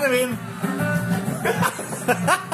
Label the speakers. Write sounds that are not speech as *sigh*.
Speaker 1: Halloween. *laughs*